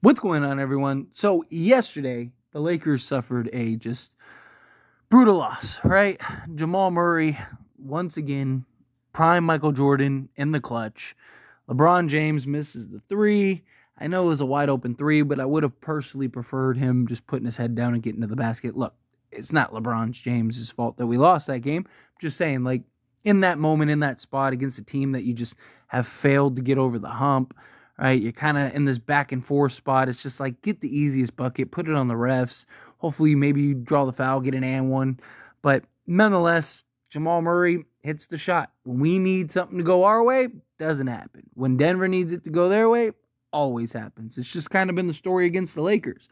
What's going on, everyone? So, yesterday, the Lakers suffered a just brutal loss, right? Jamal Murray, once again, prime Michael Jordan in the clutch. LeBron James misses the three. I know it was a wide open three, but I would have personally preferred him just putting his head down and getting to the basket. Look, it's not LeBron James's fault that we lost that game. I'm just saying, like, in that moment, in that spot against a team that you just have failed to get over the hump right? You're kind of in this back and forth spot. It's just like get the easiest bucket, put it on the refs. Hopefully, maybe you draw the foul, get an and one. But nonetheless, Jamal Murray hits the shot. When we need something to go our way, doesn't happen. When Denver needs it to go their way, always happens. It's just kind of been the story against the Lakers.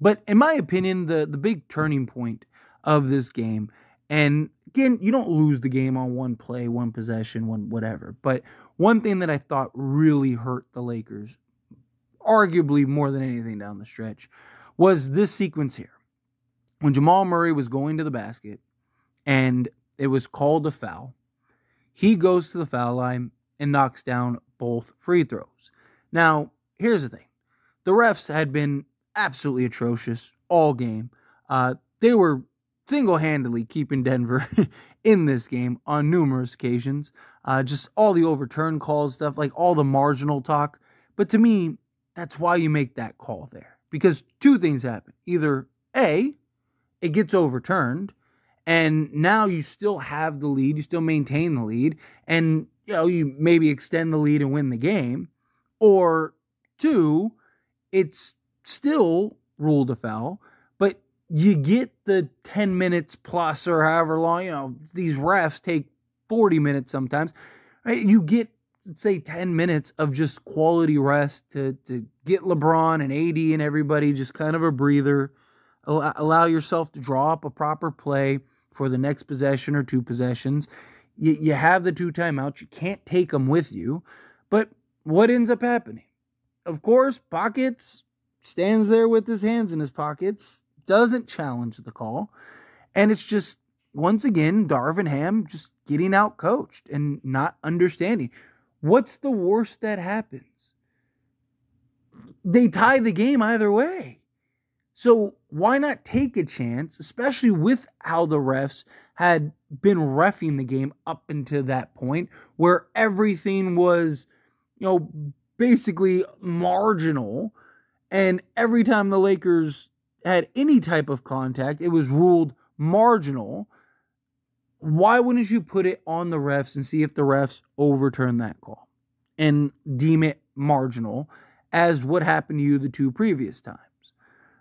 But in my opinion, the the big turning point of this game, and again, you don't lose the game on one play, one possession, one whatever. But one thing that I thought really hurt the Lakers, arguably more than anything down the stretch, was this sequence here. When Jamal Murray was going to the basket and it was called a foul, he goes to the foul line and knocks down both free throws. Now, here's the thing the refs had been absolutely atrocious all game. Uh, they were single handedly keeping Denver in this game on numerous occasions. Uh, just all the overturn calls, stuff like all the marginal talk. But to me, that's why you make that call there. Because two things happen. Either A, it gets overturned, and now you still have the lead, you still maintain the lead, and you know, you maybe extend the lead and win the game. Or two, it's still ruled a foul, you get the 10 minutes plus or however long, you know, these refs take 40 minutes sometimes, right? You get, say, 10 minutes of just quality rest to, to get LeBron and AD and everybody just kind of a breather, allow yourself to draw up a proper play for the next possession or two possessions. You, you have the two timeouts, you can't take them with you. But what ends up happening? Of course, Pockets stands there with his hands in his pockets doesn't challenge the call. And it's just, once again, Darvin Ham just getting out coached and not understanding. What's the worst that happens? They tie the game either way. So why not take a chance, especially with how the refs had been refing the game up until that point where everything was, you know, basically marginal. And every time the Lakers had any type of contact, it was ruled marginal. Why wouldn't you put it on the refs and see if the refs overturn that call and deem it marginal as what happened to you the two previous times?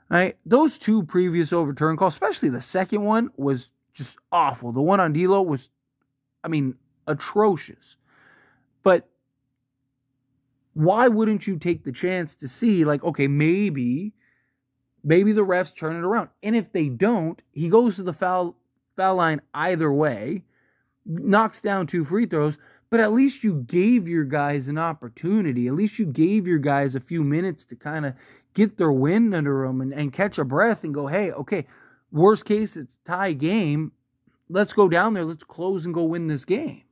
Right? Those two previous overturn calls, especially the second one, was just awful. The one on D'Lo was, I mean, atrocious. But why wouldn't you take the chance to see, like, okay, maybe Maybe the refs turn it around. And if they don't, he goes to the foul foul line either way, knocks down two free throws, but at least you gave your guys an opportunity. At least you gave your guys a few minutes to kind of get their wind under them and, and catch a breath and go, hey, okay, worst case, it's tie game. Let's go down there. Let's close and go win this game.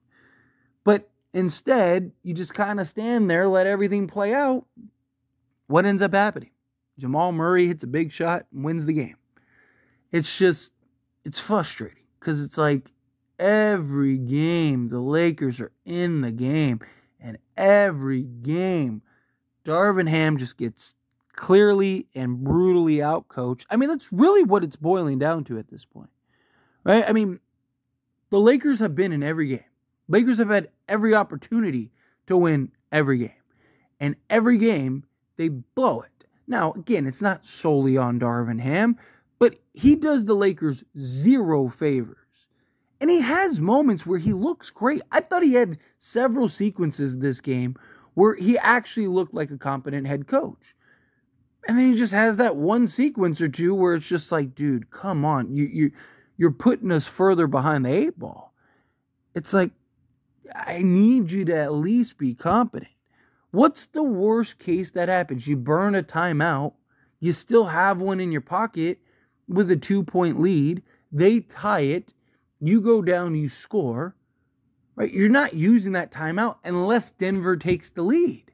But instead, you just kind of stand there, let everything play out. What ends up happening? Jamal Murray hits a big shot and wins the game. It's just, it's frustrating because it's like every game the Lakers are in the game, and every game Darvin Ham just gets clearly and brutally outcoached. I mean, that's really what it's boiling down to at this point, right? I mean, the Lakers have been in every game. Lakers have had every opportunity to win every game, and every game they blow it. Now, again, it's not solely on Darvin Ham, but he does the Lakers zero favors. And he has moments where he looks great. I thought he had several sequences this game where he actually looked like a competent head coach. And then he just has that one sequence or two where it's just like, dude, come on. You you you're putting us further behind the eight ball. It's like I need you to at least be competent. What's the worst case that happens? You burn a timeout, you still have one in your pocket with a two point lead, they tie it, you go down, you score, right? You're not using that timeout unless Denver takes the lead.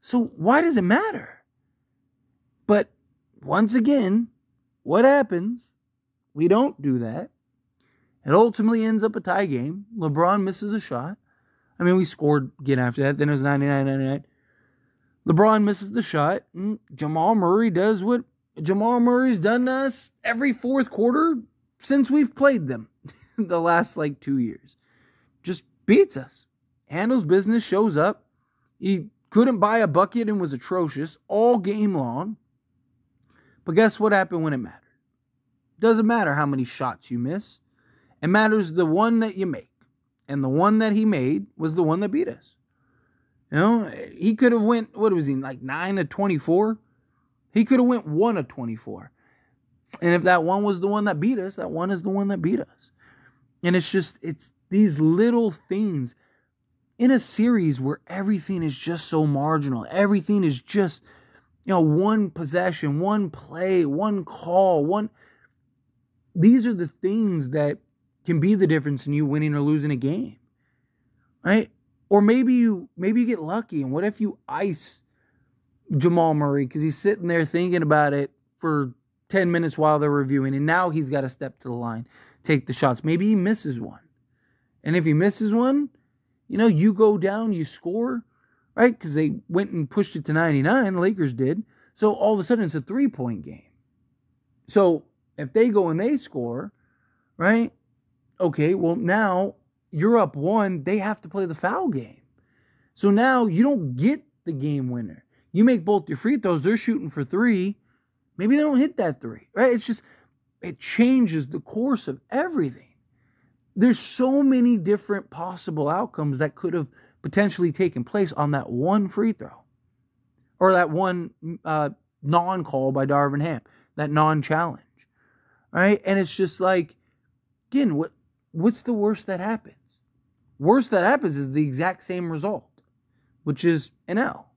So why does it matter? But once again, what happens? We don't do that. It ultimately ends up a tie game. LeBron misses a shot. I mean, we scored again after that. Then it was 99 99. LeBron misses the shot. And Jamal Murray does what Jamal Murray's done to us every fourth quarter since we've played them the last like two years. Just beats us. Handles business, shows up. He couldn't buy a bucket and was atrocious all game long. But guess what happened when it mattered? Doesn't matter how many shots you miss. It matters the one that you make. And the one that he made was the one that beat us. You know, he could have went, what was he, like 9 to 24? He could have went 1 to 24. And if that one was the one that beat us, that one is the one that beat us. And it's just, it's these little things in a series where everything is just so marginal. Everything is just, you know, one possession, one play, one call, one. These are the things that can be the difference in you winning or losing a game, right? Or maybe you maybe you get lucky, and what if you ice Jamal Murray because he's sitting there thinking about it for ten minutes while they're reviewing, and now he's got to step to the line, take the shots. Maybe he misses one, and if he misses one, you know you go down, you score, right? Because they went and pushed it to ninety nine. The Lakers did, so all of a sudden it's a three point game. So if they go and they score, right? Okay, well, now you're up one. They have to play the foul game. So now you don't get the game winner. You make both your free throws, they're shooting for three. Maybe they don't hit that three, right? It's just, it changes the course of everything. There's so many different possible outcomes that could have potentially taken place on that one free throw or that one uh, non call by Darvin Ham, that non challenge, right? And it's just like, again, what what's the worst that happens? Worst that happens is the exact same result, which is an L.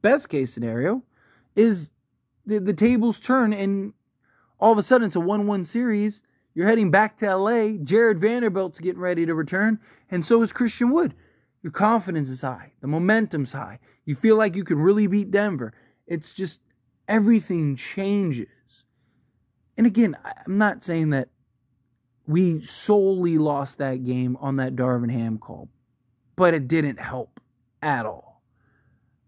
Best case scenario is the, the tables turn and all of a sudden it's a 1 1 series. You're heading back to LA. Jarred Vanderbilt's getting ready to return, and so is Christian Wood. Your confidence is high, the momentum's high. You feel like you can really beat Denver. It's just everything changes. And again, I'm not saying that we solely lost that game on that Darvin Ham call, but it didn't help at all.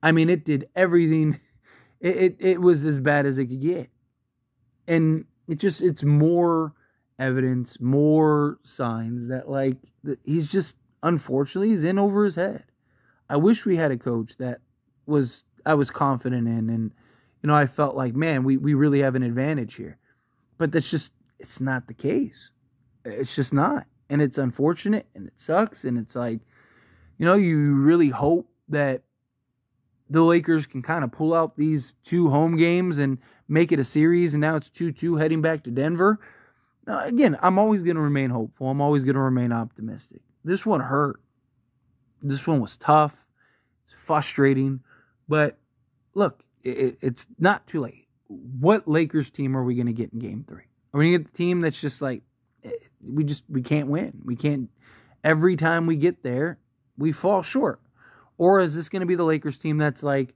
I mean, it did everything. It, it, it was as bad as it could get. And it just, it's more evidence, more signs that, like, he's just, unfortunately, he's in over his head. I wish we had a coach that was, I was confident in. And, you know, I felt like, man, we, we really have an advantage here. But that's just, it's not the case. It's just not. And it's unfortunate and it sucks. And it's like, you know, you really hope that the Lakers can kind of pull out these two home games and make it a series. And now it's 2 2 heading back to Denver. Uh, again, I'm always going to remain hopeful. I'm always going to remain optimistic. This one hurt. This one was tough. It's frustrating. But look, it, it's not too late. What Lakers team are we going to get in game three? Are we going to get the team that's just like, we just we can't win. We can't every time we get there, we fall short. Or is this going to be the Lakers team that's like,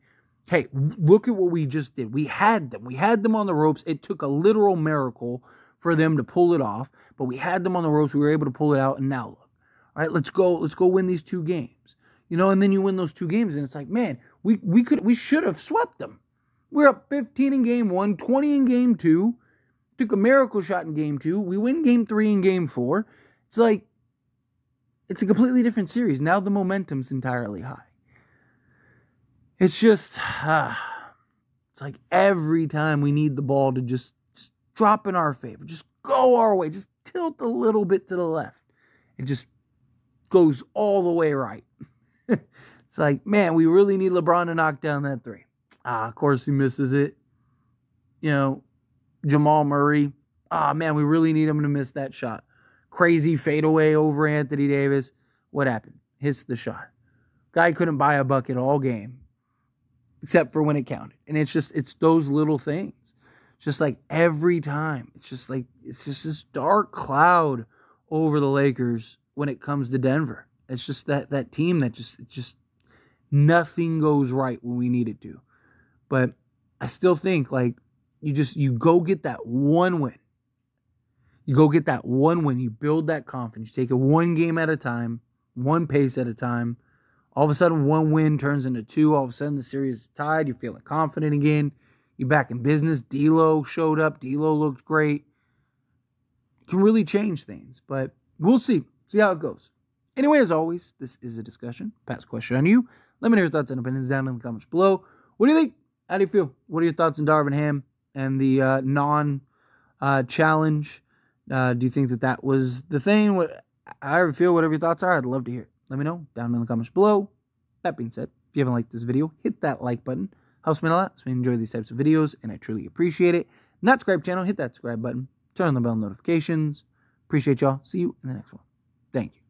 hey, look at what we just did. We had them. We had them on the ropes. It took a literal miracle for them to pull it off, but we had them on the ropes. We were able to pull it out, and now look. All right, let's go. Let's go win these two games. You know, and then you win those two games, and it's like, man, we we could we should have swept them. We're up 15 in game one, 20 in game two took a miracle shot in game two. We win game three and game four. It's like, it's a completely different series. Now the momentum's entirely high. It's just, uh, it's like every time we need the ball to just, just drop in our favor, just go our way, just tilt a little bit to the left. It just goes all the way right. it's like, man, we really need LeBron to knock down that three. Ah, of course he misses it. You know, Jamal Murray. Ah, oh, man, we really need him to miss that shot. Crazy fadeaway over Anthony Davis. What happened? Hits the shot. Guy couldn't buy a bucket all game, except for when it counted. And it's just, it's those little things. Just like every time, it's just like, it's just this dark cloud over the Lakers when it comes to Denver. It's just that, that team that just, it's just, nothing goes right when we need it to. But I still think like you just you go get that one win. You go get that one win. You build that confidence. You take it one game at a time, one pace at a time. All of a sudden, one win turns into two. All of a sudden, the series is tied. You're feeling confident again. You're back in business. D'Lo showed up. D'Lo looked great. Can really change things, but we'll see. See how it goes. Anyway, as always, this is a discussion. Pass question on you. Let me know your thoughts and opinions down in the comments below. What do you think? How do you feel? What are your thoughts on Darvin Ham and the uh, non uh, challenge? Uh, do you think that that was the thing? What, however feel, whatever your thoughts are, I'd love to hear. Let me know down in the comments below. That being said, if you haven't liked this video, hit that like button. Helps me a lot. So I enjoy these types of videos, and I truly appreciate it. Not subscribe channel, hit that subscribe button. Turn on the bell notifications. Appreciate y'all. See you in the next one. Thank you.